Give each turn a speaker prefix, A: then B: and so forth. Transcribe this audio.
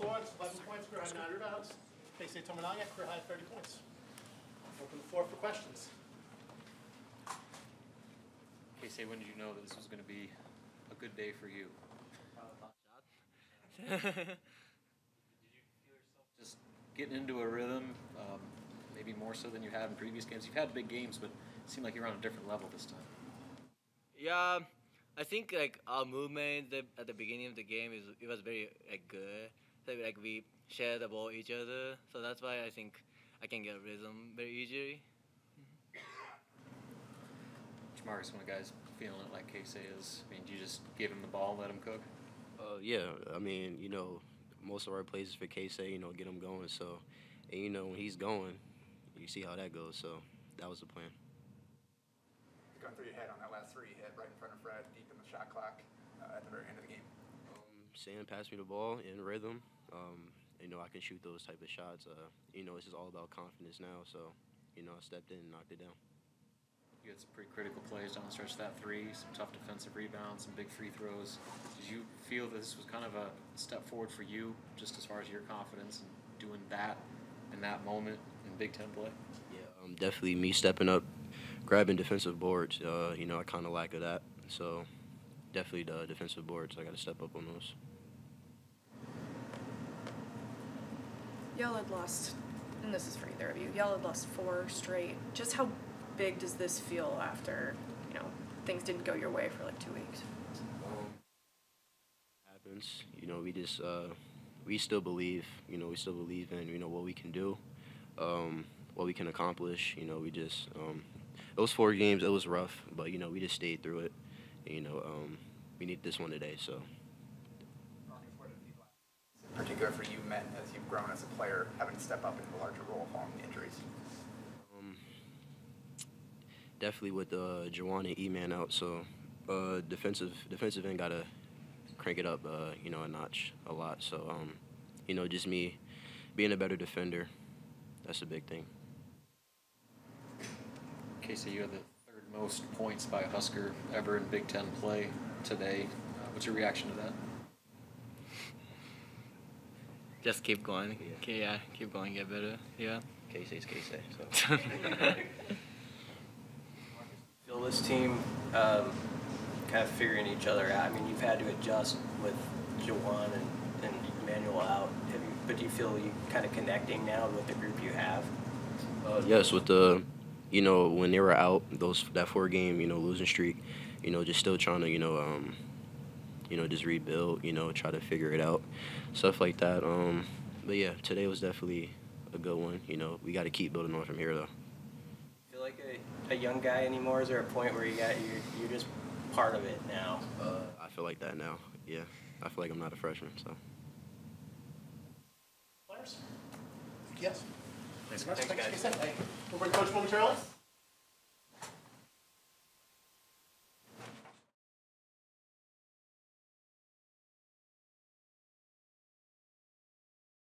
A: floor, it's 11 points, career high nine rebounds. Keisei Tominaga, career high 30 points. Open the floor for questions.
B: Keisei, when did you know that this was going to be a good day for you? Did you feel yourself just getting into a rhythm, um, maybe more so than you have in previous games. You've had big games, but it seemed like you're on a different level this time.
C: yeah, I think like our movement the, at the beginning of the game is it was very like good. So, like we share the ball each other, so that's why I think I can get rhythm very easily.
B: Jamarques, when a guy's feeling it like Keisei is, I mean, do you just give him the ball, let him cook?
D: Uh, yeah, I mean, you know, most of our plays is for K-Say, you know, get him going. So, and you know, when he's going, you see how that goes. So, that was the plan.
E: Going through your head on that last three, you hit right in front of Fred, deep in the shot clock uh, at the very end of the game.
D: Um, Sam passed me the ball in rhythm. Um, you know, I can shoot those type of shots. Uh, you know, it's just all about confidence now. So, you know, I stepped in and knocked it down.
B: You had some pretty critical plays down the stretch of that three, some tough defensive rebounds, some big free throws. Did you feel that this was kind of a step forward for you, just as far as your confidence and doing that in that moment in Big Ten play?
D: Yeah, um, definitely me stepping up, grabbing defensive boards. Uh, you know, I kind of lack of that. So, definitely the defensive boards. I got to step up on those.
F: Y'all had lost, and this is for either of you. Y'all had lost four straight. Just how big does this feel after you know things didn't go your way for like two weeks?
D: happens. You know, we just uh, we still believe. You know, we still believe in you know what we can do, um, what we can accomplish. You know, we just um, those four games. It was rough, but you know we just stayed through it. And, you know, um, we need this one today. So
E: Marcus, what have these last in particular for you meant as you've grown as a player, having to step up into a larger role following the injuries?
D: um, definitely with uh, Juwan and E man out. So uh, defensive defensive end gotta crank it up. Uh, you know, a notch a lot. So um, you know, just me being a better defender. That's a big thing.
B: Keisei, you had the third most points by a Husker ever in Big Ten play today. Uh, what's your reaction to that?
C: Just keep going.
D: Yeah.
C: Okay, yeah, keep going, get better. Yeah.
D: K-Say's K-Say. So.
G: feel this team um, kind of figuring each other out? I mean, you've had to adjust with Juwan and, and Emmanuel out. Have you, but do you feel you kind of connecting now with the group you have?
D: Uh, yes, with the, you know, when they were out, those that four game, you know, losing streak, you know, just still trying to, you know, um, you know, just rebuild, you know, try to figure it out, stuff like that. Um, but yeah, today was definitely a good one. You know, we got to keep building on from here though.
G: Feel like a, a young guy anymore? Is there a point where you got you're, you're just part of it now?
D: Uh, I feel like that now. Yeah, I feel like I'm not a freshman. So.
A: Players? Yes.
B: Thanks,
A: Thanks,
G: guys.
A: Keisei. We'll bring Coach momentarily.